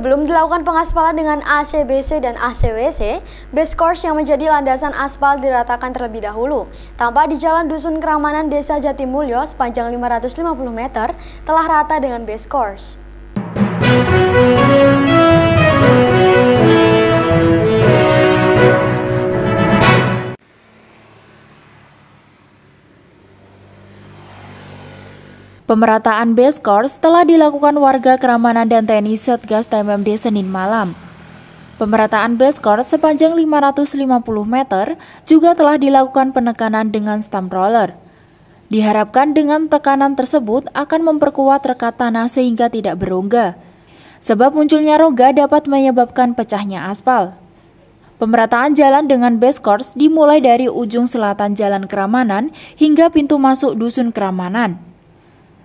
Sebelum dilakukan pengaspalan dengan ACBC dan ACWC, base course yang menjadi landasan aspal diratakan terlebih dahulu. Tampak di Jalan Dusun Keramanan Desa Jatimulyo sepanjang 550 meter telah rata dengan base course. Pemerataan base course telah dilakukan warga Keramanan dan TNI Satgas TMMD Senin malam. Pemerataan base course sepanjang 550 meter juga telah dilakukan penekanan dengan stamp roller. Diharapkan dengan tekanan tersebut akan memperkuat rekat tanah sehingga tidak berongga. Sebab munculnya rongga dapat menyebabkan pecahnya aspal. Pemerataan jalan dengan base course dimulai dari ujung selatan Jalan Keramanan hingga pintu masuk Dusun Keramanan.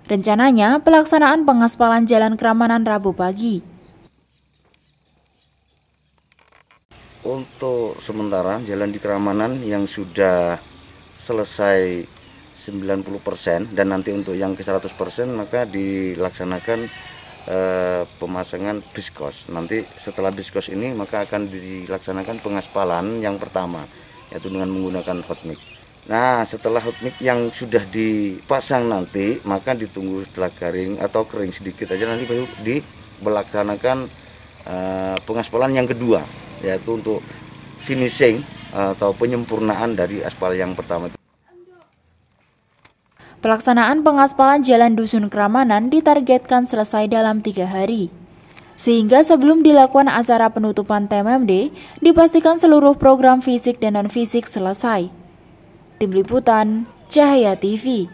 Rencananya pelaksanaan pengaspalan Jalan Keramanan Rabu pagi. Untuk sementara jalan di Keramanan yang sudah selesai 90% dan nanti untuk yang ke 100% maka dilaksanakan eh, pemasangan biskos. Nanti setelah biskos ini maka akan dilaksanakan pengaspalan yang pertama yaitu dengan menggunakan hot mix. Nah, setelah hot mix yang sudah dipasang nanti, maka ditunggu setelah garing atau kering sedikit aja nanti baru dilaksanakan uh, pengaspalan yang kedua, yaitu untuk finishing uh, atau penyempurnaan dari aspal yang pertama. Pelaksanaan pengaspalan Jalan Dusun Keramanan ditargetkan selesai dalam tiga hari. Sehingga sebelum dilakukan acara penutupan TMMD, dipastikan seluruh program fisik dan non-fisik selesai. Tim Liputan Cahaya TV